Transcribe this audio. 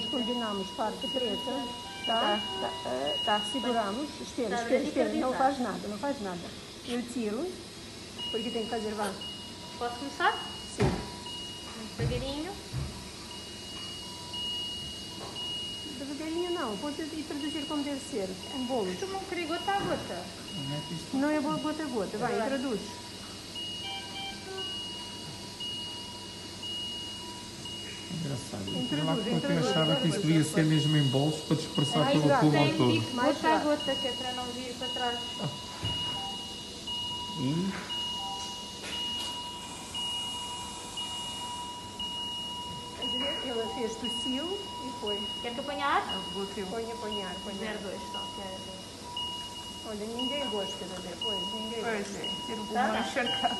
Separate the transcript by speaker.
Speaker 1: nós combinamos parte preta,
Speaker 2: Tá,
Speaker 1: tá?
Speaker 2: tá, ah, tá.
Speaker 1: Seguramos, espera,
Speaker 2: Tá,
Speaker 1: espera, espera, não faz nada, não faz nada. Eu tiro, porque tem que fazer, vá.
Speaker 2: Posso começar?
Speaker 1: Sim.
Speaker 2: Devagarinho.
Speaker 1: Devagarinho não, pode ir traduzir como deve ser, um bolo.
Speaker 2: Costumam querer gota a gota.
Speaker 1: Não é gota a gota, vai,
Speaker 2: Vai.
Speaker 1: traduz.
Speaker 3: Engraçado. Eu
Speaker 1: Introduz,
Speaker 3: lá porque eu
Speaker 1: introduz,
Speaker 3: achava que isto devia ser mesmo em bolos para dispersar
Speaker 1: Mais
Speaker 3: pelo todo.
Speaker 2: bico
Speaker 1: Mais
Speaker 2: gota a gota, que é para não vir para trás.
Speaker 3: E
Speaker 1: Ela fez tossiu e foi.
Speaker 2: Quer que apanhar?
Speaker 1: Põe, apanhar, apanhar.
Speaker 2: 02, só que é.
Speaker 1: Olha, ninguém gosta de depois, ninguém
Speaker 4: Pois
Speaker 1: gosta.
Speaker 4: é, ter o
Speaker 2: Tá,
Speaker 4: pulmão
Speaker 2: tá.
Speaker 4: encharcado.